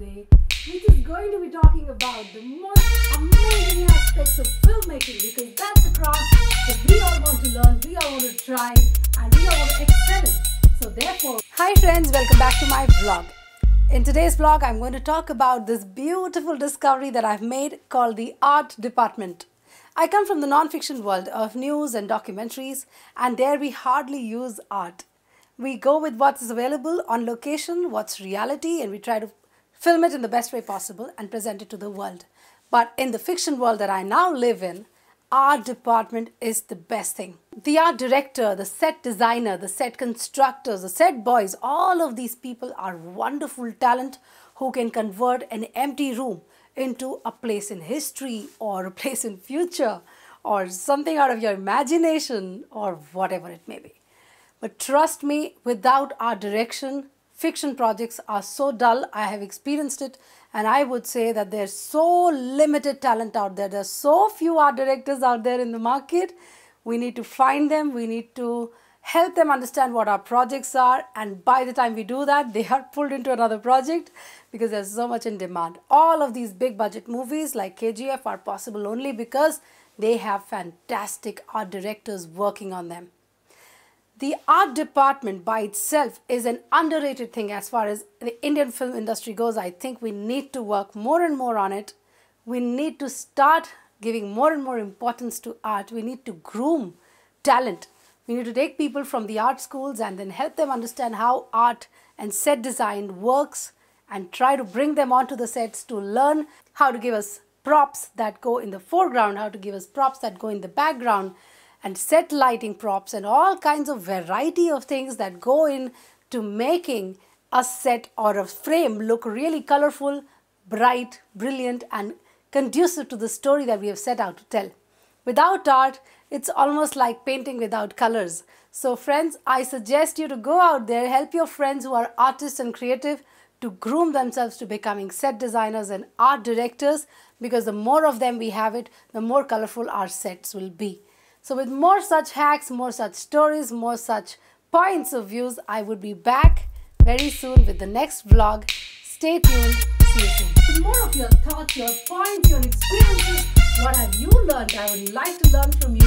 today, which is going to be talking about the most amazing aspects of filmmaking because that's the craft that we all want to learn, we all want to try, and we all want to excel. So, therefore, hi friends, welcome back to my vlog. In today's vlog, I'm going to talk about this beautiful discovery that I've made called the art department. I come from the non-fiction world of news and documentaries, and there we hardly use art. We go with what is available on location, what's reality, and we try to film it in the best way possible and present it to the world. But in the fiction world that I now live in, art department is the best thing. The art director, the set designer, the set constructors, the set boys, all of these people are wonderful talent who can convert an empty room into a place in history or a place in future or something out of your imagination or whatever it may be. But trust me, without art direction, fiction projects are so dull. I have experienced it, and I would say that there's so limited talent out there. There's so few art directors out there in the market. We need to find them, we need to help them understand what our projects are, and by the time we do that, they are pulled into another project because there's so much in demand. All of these big budget movies like KGF are possible only because they have fantastic art directors working on them the art department by itself is an underrated thing as far as the Indian film industry goes. I think we need to work more and more on it. We need to start giving more and more importance to art. We need to groom talent. We need to take people from the art schools and then help them understand how art and set design works and try to bring them onto the sets to learn how to give us props that go in the foreground, how to give us props that go in the background, and set lighting props and all kinds of variety of things that go in to making a set or a frame look really colorful, bright, brilliant and conducive to the story that we have set out to tell. Without art, it's almost like painting without colors. So friends, I suggest you to go out there, help your friends who are artists and creative to groom themselves to becoming set designers and art directors because the more of them we have it, the more colorful our sets will be. So with more such hacks, more such stories, more such points of views, I would be back very soon with the next vlog. Stay tuned. See you soon. With more of your thoughts, your points, your experiences, what have you learned? I would like to learn from you